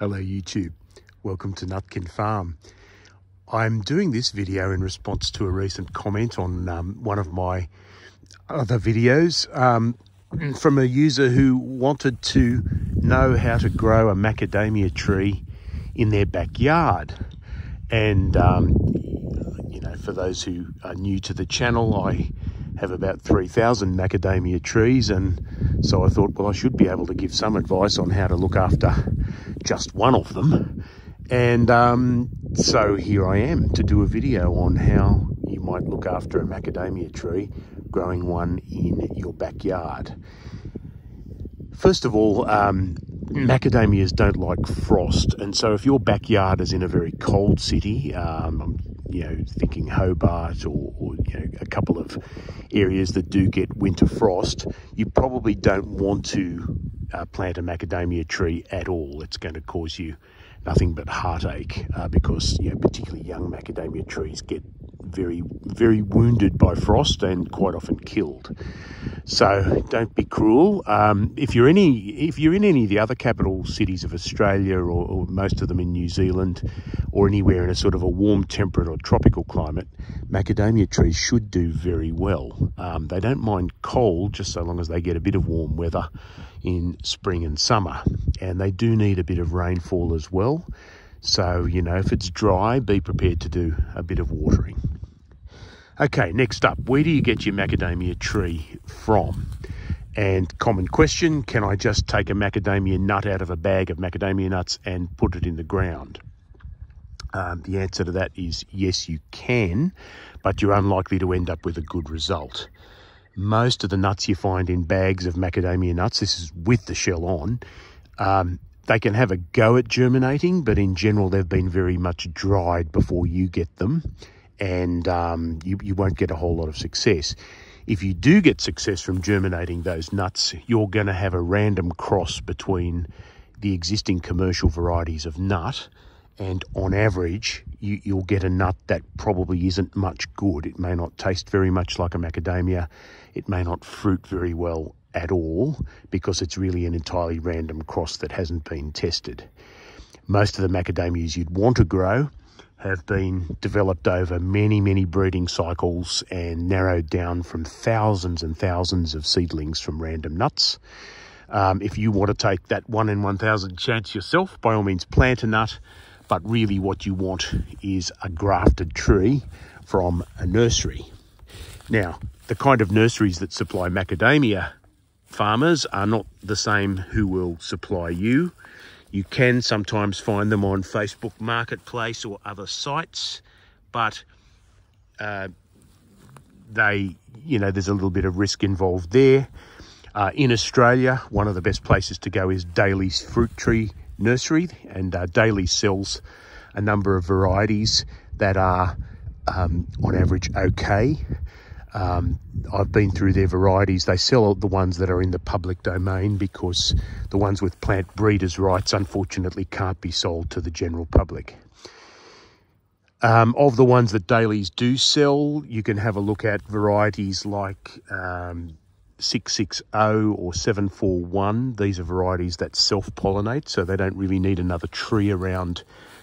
Hello YouTube, welcome to Nutkin Farm. I'm doing this video in response to a recent comment on um, one of my other videos um, from a user who wanted to know how to grow a macadamia tree in their backyard. And, um, you know, for those who are new to the channel, I have about 3,000 macadamia trees and so I thought, well, I should be able to give some advice on how to look after just one of them. And um, so here I am to do a video on how you might look after a macadamia tree, growing one in your backyard. First of all, um, macadamias don't like frost, and so if your backyard is in a very cold city, um, you know, thinking Hobart or, or you know, a couple of areas that do get winter frost, you probably don't want to uh, plant a macadamia tree at all. It's going to cause you nothing but heartache uh, because you know, particularly young macadamia trees get very, very wounded by frost and quite often killed. So don't be cruel. Um, if you're any, if you're in any of the other capital cities of Australia, or, or, most of them in New Zealand, or anywhere in a sort of a warm, temperate or tropical climate, macadamia trees should do very well. Um, they don't mind cold, just so long as they get a bit of warm weather in spring and summer, and they do need a bit of rainfall as well. So, you know, if it's dry, be prepared to do a bit of watering. Okay, next up, where do you get your macadamia tree from? And common question, can I just take a macadamia nut out of a bag of macadamia nuts and put it in the ground? Um, the answer to that is yes, you can, but you're unlikely to end up with a good result. Most of the nuts you find in bags of macadamia nuts, this is with the shell on, um, they can have a go at germinating, but in general, they've been very much dried before you get them, and um, you, you won't get a whole lot of success. If you do get success from germinating those nuts, you're going to have a random cross between the existing commercial varieties of nut, and on average, you, you'll get a nut that probably isn't much good. It may not taste very much like a macadamia, it may not fruit very well at all because it's really an entirely random cross that hasn't been tested. Most of the macadamias you'd want to grow have been developed over many, many breeding cycles and narrowed down from thousands and thousands of seedlings from random nuts. Um, if you want to take that one in 1,000 chance yourself, by all means plant a nut, but really what you want is a grafted tree from a nursery. Now, the kind of nurseries that supply macadamia farmers are not the same who will supply you. You can sometimes find them on Facebook Marketplace or other sites, but uh, they, you know, there's a little bit of risk involved there. Uh, in Australia, one of the best places to go is Daly's Fruit Tree Nursery, and uh, Daly sells a number of varieties that are, um, on average, okay. Um, I've been through their varieties. They sell the ones that are in the public domain because the ones with plant breeders' rights unfortunately can't be sold to the general public. Um, of the ones that Daly's do sell, you can have a look at varieties like um, 660 or 741. These are varieties that self-pollinate, so they don't really need another tree around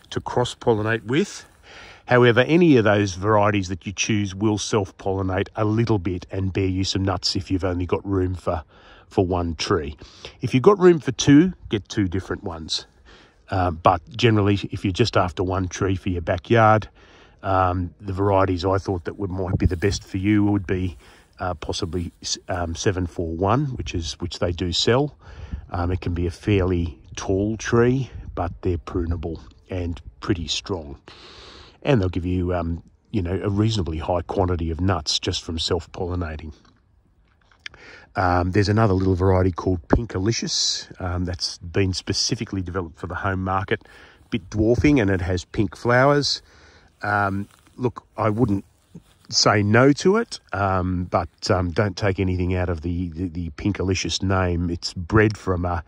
to cross-pollinate with. However, any of those varieties that you choose will self-pollinate a little bit and bear you some nuts if you've only got room for, for one tree. If you've got room for two, get two different ones. Uh, but generally, if you're just after one tree for your backyard, um, the varieties I thought that would might be the best for you would be uh, possibly um, 741, which is which they do sell. Um, it can be a fairly tall tree, but they're prunable and pretty strong and they'll give you, um, you know, a reasonably high quantity of nuts just from self-pollinating. Um, there's another little variety called Pinkalicious um, that's been specifically developed for the home market. Bit dwarfing and it has pink flowers. Um, look, I wouldn't say no to it, um, but um, don't take anything out of the, the, the Pinkalicious name. It's bred from a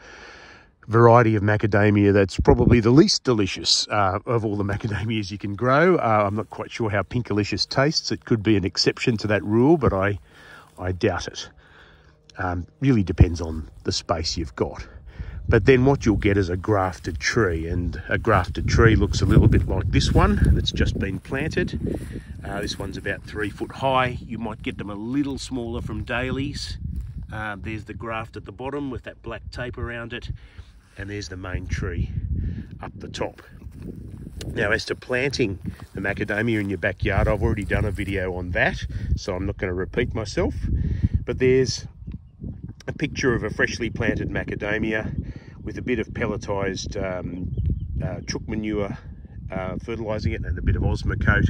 variety of macadamia that's probably the least delicious uh, of all the macadamias you can grow. Uh, I'm not quite sure how Pinkalicious tastes. It could be an exception to that rule, but I, I doubt it. Um, really depends on the space you've got. But then what you'll get is a grafted tree, and a grafted tree looks a little bit like this one that's just been planted. Uh, this one's about three foot high. You might get them a little smaller from Daly's. Uh, there's the graft at the bottom with that black tape around it, and there's the main tree up the top. Now, as to planting the macadamia in your backyard, I've already done a video on that, so I'm not going to repeat myself. But there's a picture of a freshly planted macadamia with a bit of pelletized um, uh, chook manure uh, fertilizing it and a bit of Osmocote.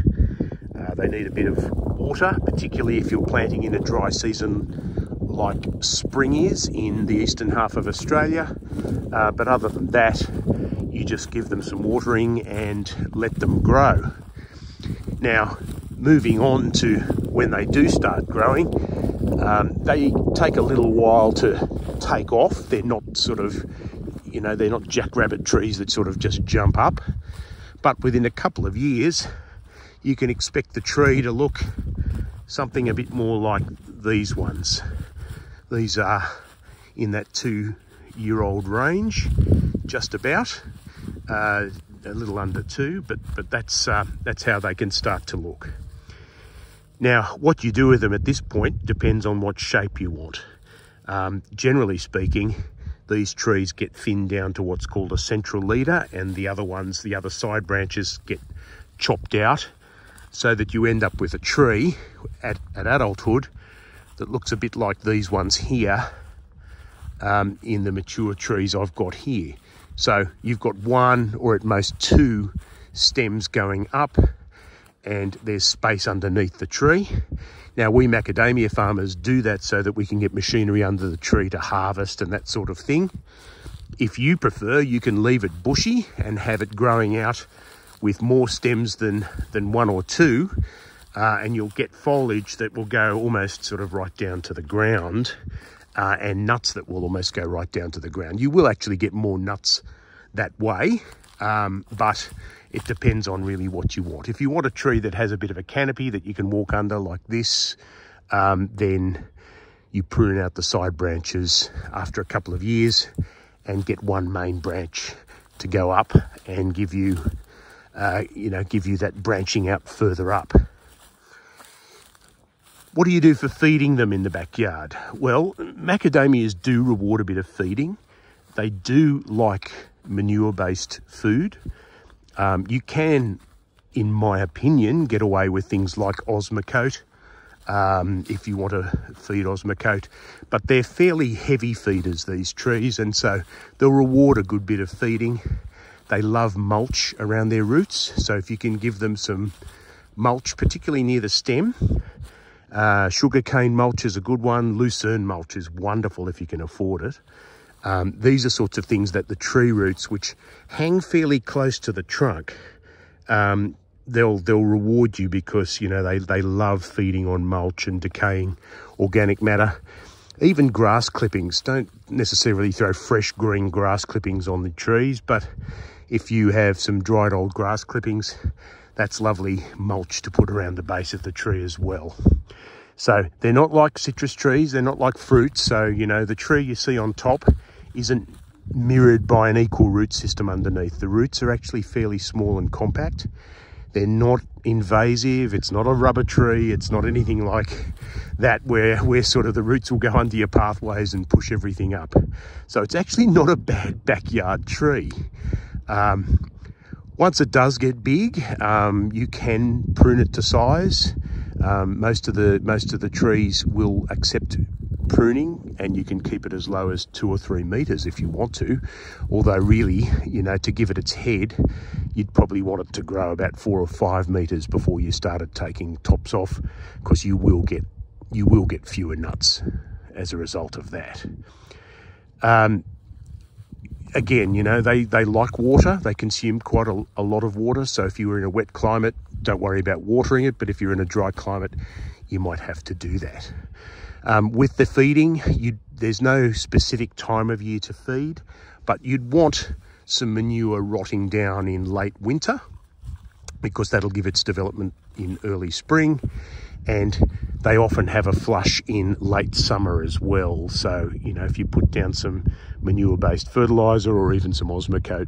Uh, they need a bit of water, particularly if you're planting in a dry season like spring is in the eastern half of Australia. Uh, but other than that, you just give them some watering and let them grow. Now, moving on to when they do start growing, um, they take a little while to take off. They're not sort of, you know, they're not jackrabbit trees that sort of just jump up. But within a couple of years, you can expect the tree to look something a bit more like these ones. These are in that two year old range, just about, uh, a little under two, but, but that's, uh, that's how they can start to look. Now, what you do with them at this point depends on what shape you want. Um, generally speaking, these trees get thinned down to what's called a central leader and the other ones, the other side branches get chopped out so that you end up with a tree at, at adulthood that looks a bit like these ones here um, in the mature trees I've got here. So you've got one or at most two stems going up and there's space underneath the tree. Now we macadamia farmers do that so that we can get machinery under the tree to harvest and that sort of thing. If you prefer, you can leave it bushy and have it growing out with more stems than, than one or two, uh, and you'll get foliage that will go almost sort of right down to the ground, uh, and nuts that will almost go right down to the ground. You will actually get more nuts that way, um, but it depends on really what you want. If you want a tree that has a bit of a canopy that you can walk under like this, um, then you prune out the side branches after a couple of years and get one main branch to go up and give you, uh, you know, give you that branching out further up. What do you do for feeding them in the backyard? Well, macadamias do reward a bit of feeding. They do like manure-based food. Um, you can, in my opinion, get away with things like Osmocote um, if you want to feed Osmocote, but they're fairly heavy feeders, these trees, and so they'll reward a good bit of feeding. They love mulch around their roots, so if you can give them some mulch, particularly near the stem, uh, sugarcane mulch is a good one. Lucerne mulch is wonderful if you can afford it. Um, these are sorts of things that the tree roots, which hang fairly close to the trunk, um, they'll they'll reward you because you know they they love feeding on mulch and decaying organic matter. Even grass clippings don't necessarily throw fresh green grass clippings on the trees, but if you have some dried old grass clippings, that's lovely mulch to put around the base of the tree as well. So they're not like citrus trees, they're not like fruits. So, you know, the tree you see on top isn't mirrored by an equal root system underneath. The roots are actually fairly small and compact. They're not invasive. It's not a rubber tree. It's not anything like that where, where sort of the roots will go under your pathways and push everything up. So it's actually not a bad backyard tree. Um, once it does get big, um, you can prune it to size. Um, most of the most of the trees will accept pruning and you can keep it as low as two or three meters if you want to although really you know to give it its head you'd probably want it to grow about four or five meters before you started taking tops off because you will get you will get fewer nuts as a result of that um, again you know they they like water. They consume quite a, a lot of water. So if you were in a wet climate don't worry about watering it. But if you're in a dry climate you might have to do that. Um, with the feeding, there's no specific time of year to feed, but you'd want some manure rotting down in late winter because that'll give its development in early spring. And they often have a flush in late summer as well. So, you know, if you put down some manure-based fertiliser or even some Osmocote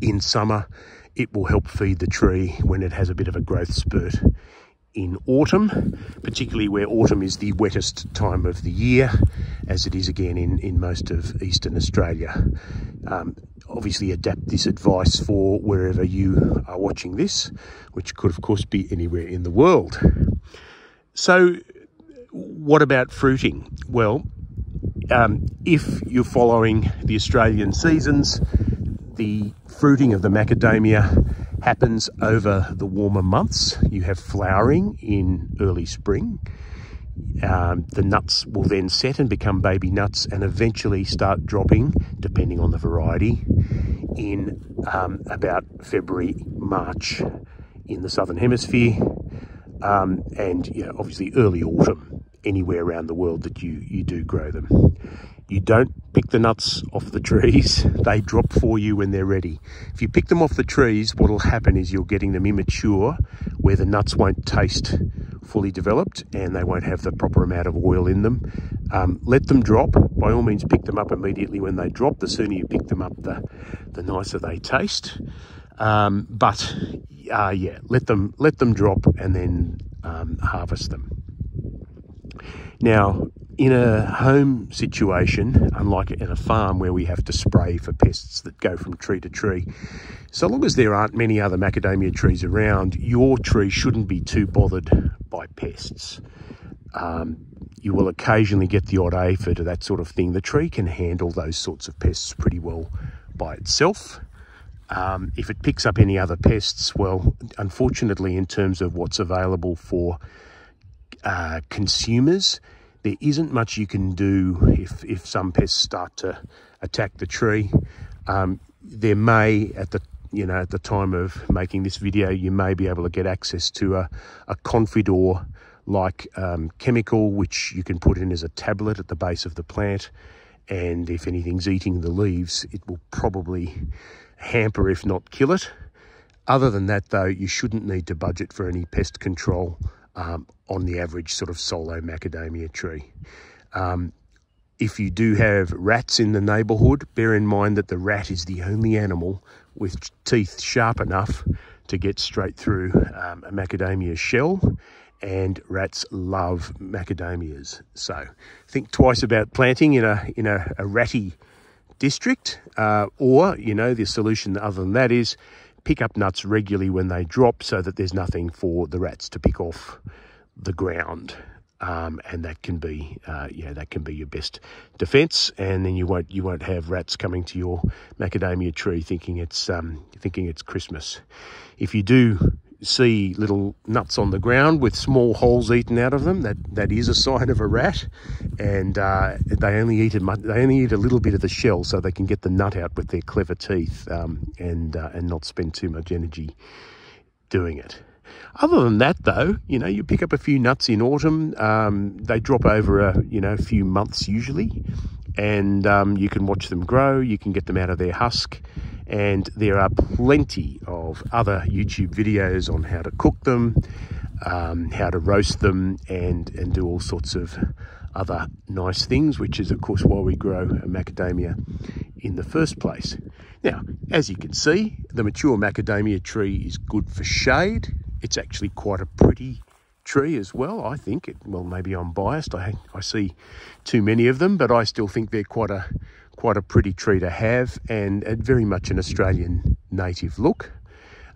in summer, it will help feed the tree when it has a bit of a growth spurt in autumn, particularly where autumn is the wettest time of the year, as it is again in, in most of eastern Australia. Um, obviously adapt this advice for wherever you are watching this, which could of course be anywhere in the world. So what about fruiting? Well, um, if you're following the Australian seasons, the fruiting of the macadamia happens over the warmer months. You have flowering in early spring. Um, the nuts will then set and become baby nuts and eventually start dropping, depending on the variety, in um, about February, March in the southern hemisphere, um, and know, obviously early autumn anywhere around the world that you, you do grow them. You don't pick the nuts off the trees. They drop for you when they're ready. If you pick them off the trees, what will happen is you're getting them immature where the nuts won't taste fully developed and they won't have the proper amount of oil in them. Um, let them drop. By all means, pick them up immediately when they drop. The sooner you pick them up, the, the nicer they taste. Um, but uh, yeah, let them let them drop and then um, harvest them. Now, in a home situation, unlike in a farm where we have to spray for pests that go from tree to tree, so long as there aren't many other macadamia trees around, your tree shouldn't be too bothered by pests. Um, you will occasionally get the odd aphid or that sort of thing. The tree can handle those sorts of pests pretty well by itself. Um, if it picks up any other pests, well, unfortunately, in terms of what's available for uh, consumers, there isn't much you can do if, if some pests start to attack the tree. Um, there may, at the you know, at the time of making this video, you may be able to get access to a, a Confidor like um, chemical, which you can put in as a tablet at the base of the plant. And if anything's eating the leaves, it will probably hamper, if not kill it. Other than that, though, you shouldn't need to budget for any pest control um, on the average sort of solo macadamia tree. Um, if you do have rats in the neighbourhood, bear in mind that the rat is the only animal with teeth sharp enough to get straight through um, a macadamia shell and rats love macadamias. So think twice about planting in a, in a, a ratty district uh, or, you know, the solution other than that is pick up nuts regularly when they drop so that there's nothing for the rats to pick off the ground. Um, and that can be, uh, yeah, that can be your best defence. And then you won't, you won't have rats coming to your macadamia tree thinking it's, um, thinking it's Christmas. If you do see little nuts on the ground with small holes eaten out of them, that, that is a sign of a rat. And uh, they only eat a they only eat a little bit of the shell, so they can get the nut out with their clever teeth um, and uh, and not spend too much energy doing it. Other than that, though, you know, you pick up a few nuts in autumn. Um, they drop over a you know a few months usually, and um, you can watch them grow. You can get them out of their husk and there are plenty of other YouTube videos on how to cook them, um, how to roast them, and, and do all sorts of other nice things, which is, of course, why we grow macadamia in the first place. Now, as you can see, the mature macadamia tree is good for shade. It's actually quite a pretty tree as well, I think. It, well, maybe I'm biased. I, I see too many of them, but I still think they're quite a quite a pretty tree to have and, very much an Australian native look.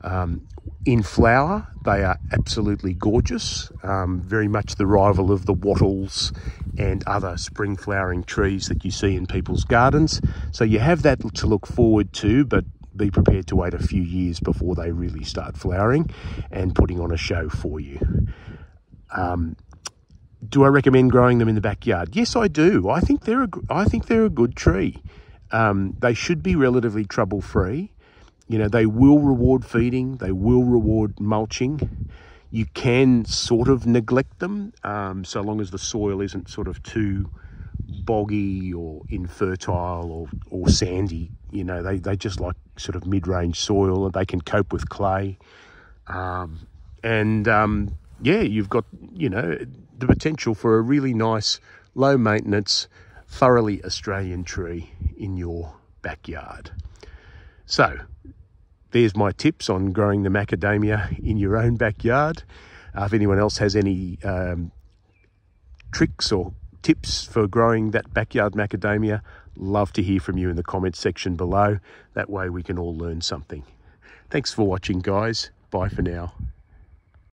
Um, in flower, they are absolutely gorgeous, um, very much the rival of the wattles and other spring flowering trees that you see in people's gardens. So you have that to look forward to, but be prepared to wait a few years before they really start flowering and putting on a show for you. Um, do I recommend growing them in the backyard? Yes, I do. I think they're a, I think they're a good tree. Um, they should be relatively trouble free. You know, they will reward feeding. They will reward mulching. You can sort of neglect them um, so long as the soil isn't sort of too boggy or infertile or, or sandy. You know, they, they just like sort of mid-range soil and they can cope with clay. Um, and um, yeah, you've got, you know, the potential for a really nice, low maintenance, thoroughly Australian tree in your backyard. So, there's my tips on growing the macadamia in your own backyard. Uh, if anyone else has any um, tricks or tips for growing that backyard macadamia, love to hear from you in the comments section below. That way we can all learn something. Thanks for watching, guys. Bye for now.